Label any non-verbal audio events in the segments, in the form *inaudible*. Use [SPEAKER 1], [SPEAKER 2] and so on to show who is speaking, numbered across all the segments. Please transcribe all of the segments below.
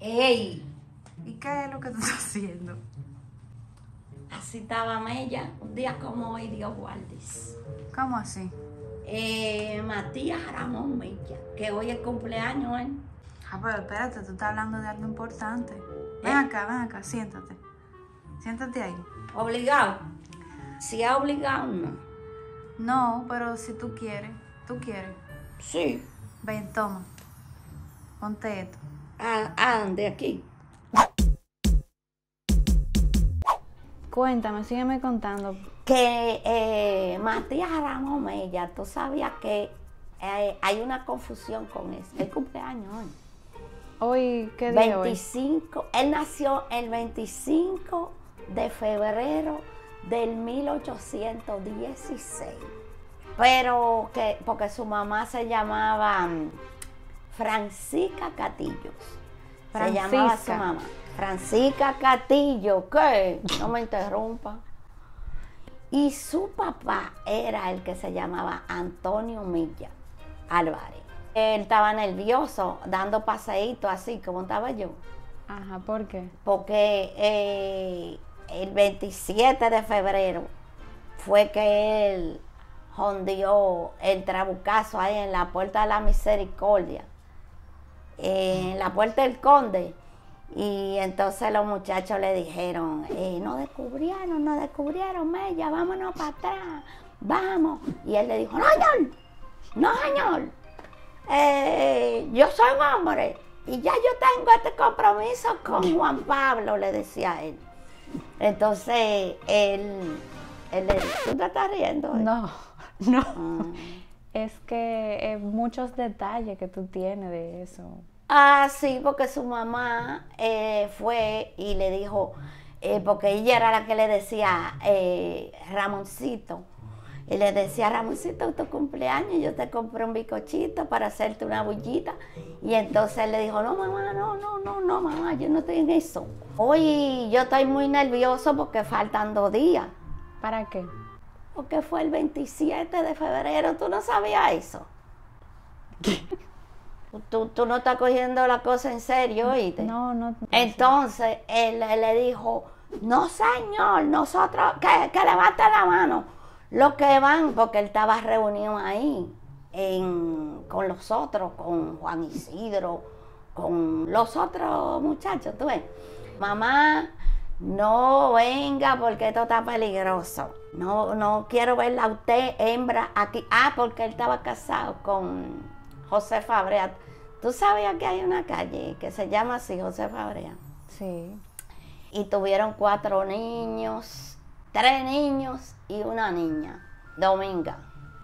[SPEAKER 1] ¡Ey!
[SPEAKER 2] ¿Y qué es lo que tú estás *laughs* haciendo?
[SPEAKER 1] Así estaba Mella, un día como hoy, Dios guardes.
[SPEAKER 2] ¿Cómo así?
[SPEAKER 1] Eh, Matías Ramón Mella, que hoy es cumpleaños, ¿eh?
[SPEAKER 2] Ah, pero espérate, tú estás hablando de algo importante. Ven acá, ven acá, siéntate. Siéntate ahí.
[SPEAKER 1] Obligado. Si es obligado, no.
[SPEAKER 2] No, pero si tú quieres, tú quieres.
[SPEAKER 1] Sí.
[SPEAKER 2] Ven, toma. Ponte esto.
[SPEAKER 1] Ah, ah, de aquí.
[SPEAKER 3] Cuéntame, sígueme contando.
[SPEAKER 1] Que eh, Matías Ramón Mella, tú sabías que eh, hay una confusión con eso. El cumpleaños hoy.
[SPEAKER 3] Hoy, ¿qué día hoy?
[SPEAKER 1] 25, él nació el 25 de febrero del 1816. Pero que, porque su mamá se llamaba Francisca Catillos. Se llamaba su
[SPEAKER 3] Francisca.
[SPEAKER 1] mamá. Francisca Catillo, ¿qué? No me interrumpa. Y su papá era el que se llamaba Antonio Milla Álvarez. Él estaba nervioso, dando paseitos así como estaba yo
[SPEAKER 3] Ajá, ¿por qué?
[SPEAKER 1] porque eh, el 27 de febrero fue que él jondió el trabucazo ahí en la puerta de la misericordia, en la puerta del conde. Y entonces los muchachos le dijeron, eh, no descubrieron, no descubrieron, Mella, vámonos para atrás, vamos. Y él le dijo, no, señor, no, señor, eh, yo soy un hombre y ya yo tengo este compromiso con Juan Pablo, le decía él. Entonces, él, él le dijo, ¿tú te estás riendo? eh?"
[SPEAKER 3] No, no.
[SPEAKER 1] Mm.
[SPEAKER 3] Es que eh, muchos detalles que tú tienes de eso.
[SPEAKER 1] Ah, sí, porque su mamá eh, fue y le dijo, eh, porque ella era la que le decía, eh, Ramoncito, y le decía, Ramoncito, tu cumpleaños, yo te compré un bicochito para hacerte una bullita. Y entonces él le dijo, no, mamá, no, no, no, no, mamá, yo no estoy en eso. Hoy yo estoy muy nervioso porque faltan dos días,
[SPEAKER 3] ¿Para qué?
[SPEAKER 1] porque fue el 27 de febrero, ¿tú no sabías eso? *laughs* Tú, tú no estás cogiendo la cosa en serio, oíste.
[SPEAKER 3] No, no.
[SPEAKER 1] Entonces él, él le dijo, no señor, nosotros, que, que levante la mano. Los que van, porque él estaba reunido ahí en- con los otros, con Juan Isidro, con los otros muchachos, tú ves. Mamá, no venga porque esto está peligroso. No, no quiero verla a usted, hembra, aquí. Ah, porque él estaba casado con José Fabrea. ¿Tú sabías que hay una calle que se llama así, José Fabrea?
[SPEAKER 3] Sí.
[SPEAKER 1] y tuvieron cuatro niños, tres niños y una niña, Dominga,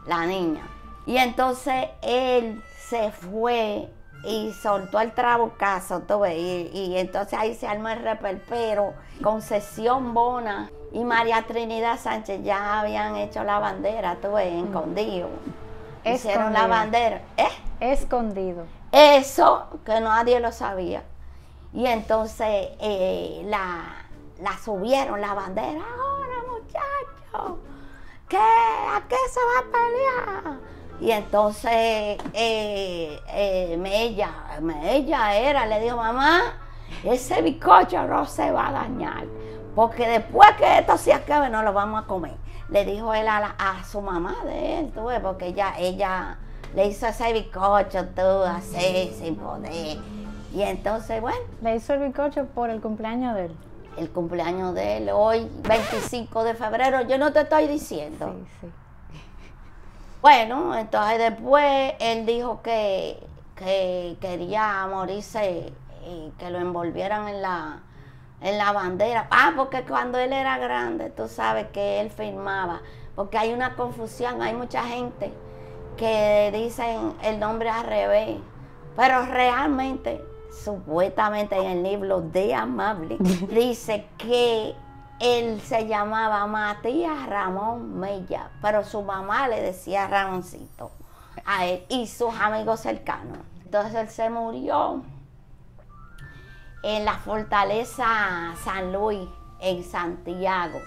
[SPEAKER 1] la niña. Y entonces él se fue y soltó el trabucazo, tú ves, y, y entonces ahí se armó el reperpero. Concesión Bona y María Trinidad Sánchez ya habían hecho la bandera, tú ves, escondido. Hicieron la bandera. ¿Eh?
[SPEAKER 3] Escondido.
[SPEAKER 1] Eso que nadie lo sabía. Y entonces eh, la, subieron, la bandera. Ahora, muchachos, ¿qué? ¿a qué se va a pelear? Y entonces eh, eh, era, le dijo, mamá, ese bizcocho no se va a dañar. Porque después que esto se acabe, no lo vamos a comer. Le dijo él a, la- a su mamá de él, porque ella, ella le hizo ese bizcocho, tú, así, sin poder. Y entonces, bueno,
[SPEAKER 3] Le hizo el bizcocho por el cumpleaños de él.
[SPEAKER 1] el cumpleaños de él hoy, 25 de febrero, yo no te estoy diciendo.
[SPEAKER 3] Sí, sí.
[SPEAKER 1] Bueno, entonces después él dijo que, que quería morirse y que lo envolvieran en la, en la bandera. Ah, porque cuando él era grande, tú sabes que él firmaba. Porque hay una confusión, hay mucha gente que dicen el nombre al revés. Pero realmente, supuestamente en el libro de Amable, *laughs* dice que él se llamaba Matías Ramón Mella, pero su mamá le decía Ramoncito a él y sus amigos cercanos. Entonces él se murió en la fortaleza San Luis, en Santiago,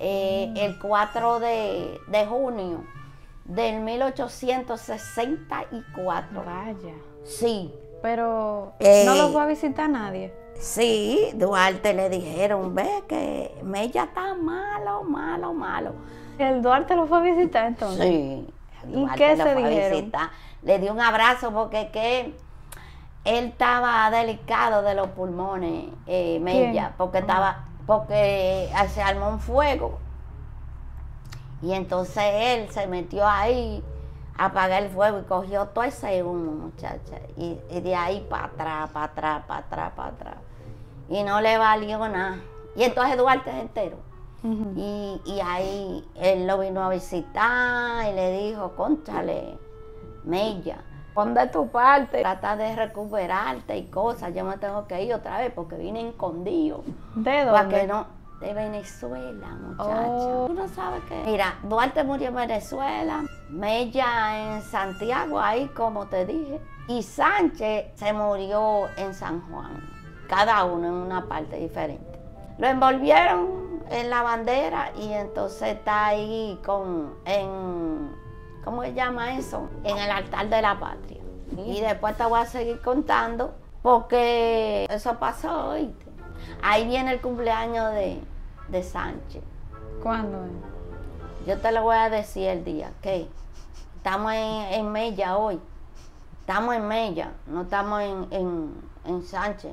[SPEAKER 1] eh, el 4 de, de junio del 1864.
[SPEAKER 3] Vaya.
[SPEAKER 1] Sí,
[SPEAKER 3] Pero
[SPEAKER 1] Eh.
[SPEAKER 3] no lo fue a visitar nadie.
[SPEAKER 1] Sí, Duarte le dijeron, ve que Mella está malo, malo, malo.
[SPEAKER 3] El Duarte lo fue a visitar entonces.
[SPEAKER 1] Sí.
[SPEAKER 3] ¿Y
[SPEAKER 1] Duarte
[SPEAKER 3] qué
[SPEAKER 1] lo
[SPEAKER 3] se
[SPEAKER 1] fue a
[SPEAKER 3] dijeron?
[SPEAKER 1] visitar. Le dio un abrazo porque que él estaba delicado de los pulmones, eh, Mella, porque estaba, porque se armó un fuego. Y entonces él se metió ahí a apagar el fuego y cogió todo ese humo, muchacha. Y, y de ahí para atrás, para atrás, para atrás, para atrás. Y no le valió nada. Y entonces Duarte es entero. Y, y ahí él lo vino a visitar y le dijo, conchale, Mella, pon de tu parte, trata de recuperarte y cosas. Yo me tengo que ir otra vez porque vine escondido.
[SPEAKER 3] ¿De
[SPEAKER 1] Para
[SPEAKER 3] dónde?
[SPEAKER 1] que no. De Venezuela, muchacha.
[SPEAKER 3] Oh.
[SPEAKER 1] Tú no sabes qué. Mira, Duarte murió en Venezuela, Mella en Santiago, ahí como te dije. Y Sánchez se murió en San Juan. Cada uno en una parte diferente. Lo envolvieron en la bandera y entonces está ahí con. En, ¿Cómo se llama eso? En el altar de la patria. Y después te voy a seguir contando porque eso pasó, ¿oíste? Ahí viene el cumpleaños de, de Sánchez.
[SPEAKER 3] ¿Cuándo? es?
[SPEAKER 1] Yo te lo voy a decir el día, que estamos en, en Mella hoy. Estamos en Mella, no estamos en, en, en Sánchez.